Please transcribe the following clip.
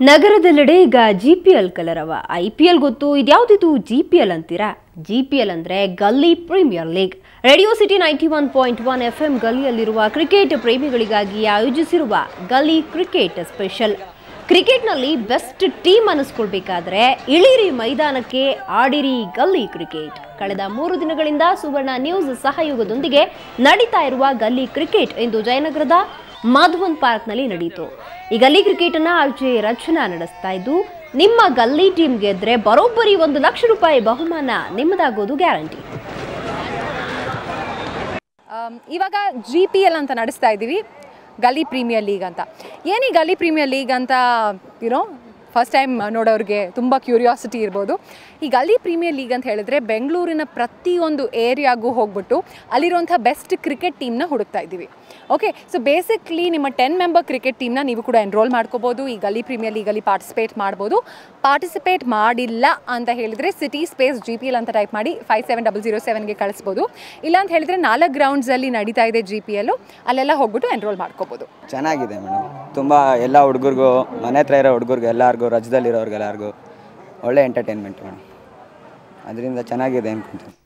ನಗರದೆಲ್ಲೆಡೆ ಈಗ G P L ಕಲರವ. I P L ಗೊತ್ತು, ಇದ್ಯಾವುದಿದು ಜಿ ಪಿ ಎಲ್ ಅಂತೀರಾ? ಜಿ ಪಿ ಎಲ್ ಅಂದ್ರೆ gully premier league. Radio city ninety one point one F M ಗಲ್ಲಿಯಲ್ಲಿರುವ cricket ಪ್ರೇಮಿಗಳಿಗಾಗಿ ಆಯೋಜಿಸಿರುವ ಗಲ್ಲಿ ಕ್ರಿಕೆಟ್ ಸ್ಪೆಷಲ್. ಕ್ರಿಕೆಟ್ನಲ್ಲಿ ಬೆಸ್ಟ್ ಟೀಮ್ ಅನ್ನಿಸ್ಕೊಳ್ಬೇಕಾದ್ರೆ ಇಳಿರಿ ಮೈದಾನಕ್ಕೆ ಆಡಿರಿ ಗಲ್ಲಿ ಕ್ರಿಕೆಟ್. ಕಳೆದ ಮೂರು ದಿನಗಳಿಂದ ಸುವರ್ಣ ನ್ಯೂಸ್ ಸಹಯೋಗದೊಂದಿಗೆ ನಡೀತಾ ಇರುವ ಗಲ್ಲಿ ಕ್ರಿಕೆಟ್ ಇಂದು ಜಯನಗರದ ಮಾಧವನ್ ಪಾರ್ಕ್ನಲ್ಲಿ ನಡೆಯಿತು. ಈ ಗಲ್ಲಿ ಕ್ರಿಕೆಟನ್ನು ಆರ್ಜೆ ರಚನಾ ನಡೆಸ್ತಾ ಇದ್ದು, ನಿಮ್ಮ ಗಲ್ಲಿ ಟೀಮ್ ಗೆದ್ರೆ ಬರೋಬ್ಬರಿ ಒಂದು ಲಕ್ಷ ರೂಪಾಯಿ ಬಹುಮಾನ, ನಿಮ್ಮದಾಗೋದು ಗ್ಯಾರಂಟಿ. ಇವಾಗ ಜಿ ಪಿ ಎಲ್ ಅಂತ ನಡೆಸ್ತಾ ಇದ್ದೀವಿ, ಗಲ್ಲಿ ಪ್ರೀಮಿಯರ್ ಲೀಗ್ ಅಂತ. ಏನೀ ಗಲ್ಲಿ ಗಲಿ ಪ್ರೀಮಿಯರ್ ಲೀಗ್ ಅಂತ ಯುನೋ ಫಸ್ಟ್ ಟೈಮ್ ನೋಡೋರಿಗೆ ತುಂಬ ಕ್ಯೂರಿಯಾಸಿಟಿ ಇರ್ಬೋದು. ಈ ಗಲ್ಲಿ ಪ್ರೀಮಿಯರ್ ಲೀಗ್ ಅಂತ ಹೇಳಿದ್ರೆ ಬೆಂಗಳೂರಿನ ಪ್ರತಿಯೊಂದು ಏರಿಯಾಗೂ ಹೋಗ್ಬಿಟ್ಟು ಅಲ್ಲಿರುವಂಥ ಬೆಸ್ಟ್ ಕ್ರಿಕೆಟ್ ಟೀಮ್ನ ಹುಡುಕ್ತಾ ಇದ್ದೀವಿ. ಓಕೆ ಸೊ ಬೇಸಿಕ್ಲಿ ನಿಮ್ಮ ಟೆನ್ ಮೆಂಬರ್ ಕ್ರಿಕೆಟ್ ಟೀಮ್ನ ನೀವು ಕೂಡ ಎನ್ರೋಲ್ ಮಾಡ್ಕೋಬೋದು. ಈ ಗಲ್ಲಿ ಪ್ರೀಮಿಯರ್ ಲೀಗಲ್ಲಿ ಪಾರ್ಟಿಸಿಪೇಟ್ ಮಾಡ್ಬೋದು. ಪಾರ್ಟಿಸಿಪೇಟ್ ಮಾಡಿಲ್ಲ ಅಂತ ಹೇಳಿದರೆ city space G P L ಅಂತ ಟೈಪ್ ಮಾಡಿ ಫೈವ್ ಸೆವೆನ್ ಡಬಲ್ ಜೀರೋ ಸೆವೆನ್ಗೆ ಕಳಿಸ್ಬೋದು. ಇಲ್ಲ ಅಂತ ಹೇಳಿದರೆ ನಾಲ್ಕು ಗ್ರೌಂಡ್ಸಲ್ಲಿ ನಡೀತಾ ಇದೆ ಜಿ ಪಿ ಎಲ್ಲು ಅಲ್ಲೆಲ್ಲ ಹೋಗ್ಬಿಟ್ಟು ಎನ್ರೋಲ್ ಮಾಡ್ಕೋಬೋದು. ಚೆನ್ನಾಗಿದೆ ಮೇಡಮ್ ತುಂಬ ಎಲ್ಲ ಹುಡುಗರಿಗೂ, ಮನೆ ಹತ್ರ ಇರೋ ಹುಡುಗರಿಗೆ, ಎಲ್ಲರಿಗೂ ರಜದಲ್ಲಿರೋರ್ಗೆಲ್ಲರಿಗೂ ಒಳ್ಳೆ ಎಂಟರ್ಟೈನ್ಮೆಂಟ್ ಮೇಡಮ್ ಅದರಿಂದ ಚೆನ್ನಾಗಿದೆ ಅನ್ಕೊಂತೀನಿ.